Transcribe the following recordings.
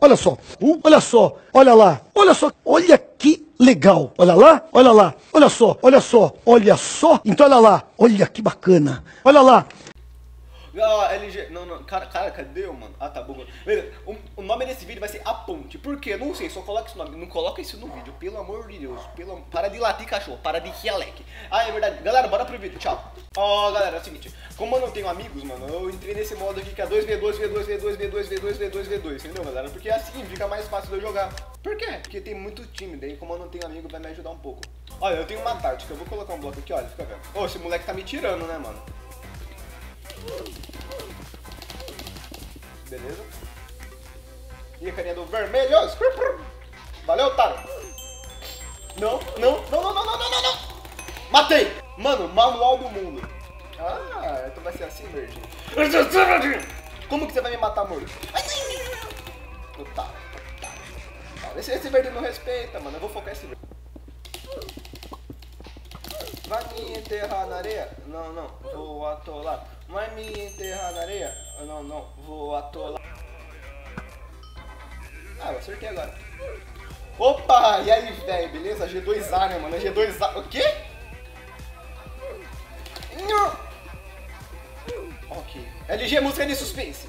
olha só, uh, olha só, olha lá, olha só, olha que legal, olha lá, olha lá, olha só, olha só, olha só, então olha lá, olha que bacana, olha lá, Ah, LG. Não, não. Cara, cara, cadê mano? Ah, tá bom. O, o nome desse vídeo vai ser A Ponte. Por quê? Não sei, só coloca esse nome. Não coloca isso no vídeo, pelo amor de Deus. Pelo... Para de latir cachorro, para de rialeque. Ah, é verdade. Galera, bora pro vídeo. Tchau. Ó, oh, galera, é o seguinte, como eu não tenho amigos, mano, eu entrei nesse modo aqui que é 2v2, v2, v2, v2, v2, v2, v2, entendeu, galera? Porque é assim fica mais fácil de eu jogar. Por quê? Porque tem muito time, daí como eu não tenho amigo vai me ajudar um pouco. Olha, eu tenho uma tática, eu vou colocar um bloco aqui, olha, fica vendo. Ô, oh, esse moleque tá me tirando, né, mano? Beleza. E a carinha do vermelho. Valeu, otário. Não, não, não, não, não, não, não, não. Matei. Mano, manual do mundo. Ah, então vai ser assim, verdinho. Como que você vai me matar, morto? Otário. otário. Esse, esse verde não respeita, mano. Eu vou focar esse verde. Vai me enterrar na areia? Não, não, vou atolar. Vai me enterrar na areia? Não, não, vou atolar. Ah, eu acertei agora. Opa, e aí, velho, beleza? G2A, né, mano? G2A. O quê? LG música de suspense.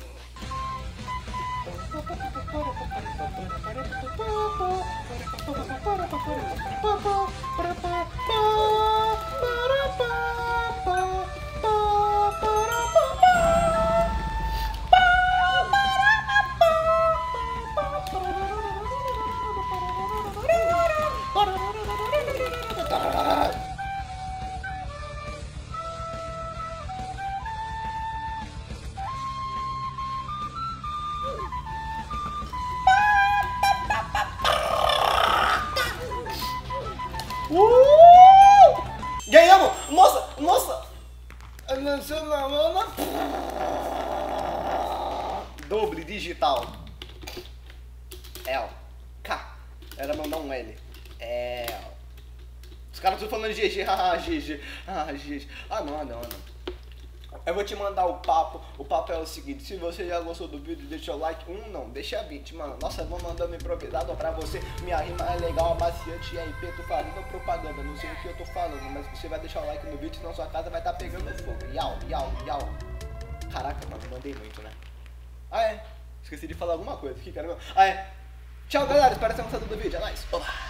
Ganhamos! Nossa, nossa! Doble digital. L. K. Era mandar um L. L. Os caras estão falando GG, haha, GG, ah, GG. Ah, não, não, não. Eu vou te mandar o papo. O papo é o seguinte: se você já gostou do vídeo, deixa o like. Um não, deixa 20, mano. Nossa, vou mandando improvisado pra você. Minha rima é legal, amaciante e RP. Tô fazendo propaganda, não sei o que eu tô falando, mas você vai deixar o like no vídeo, senão sua casa vai estar tá pegando fogo. Yau, yau, yau. Caraca, mano, mandei muito, né? Ah, é. Esqueci de falar alguma coisa aqui, caramba. Ah, é. Tchau, galera. Espero que tenham gostado do vídeo. É nóis. Olá.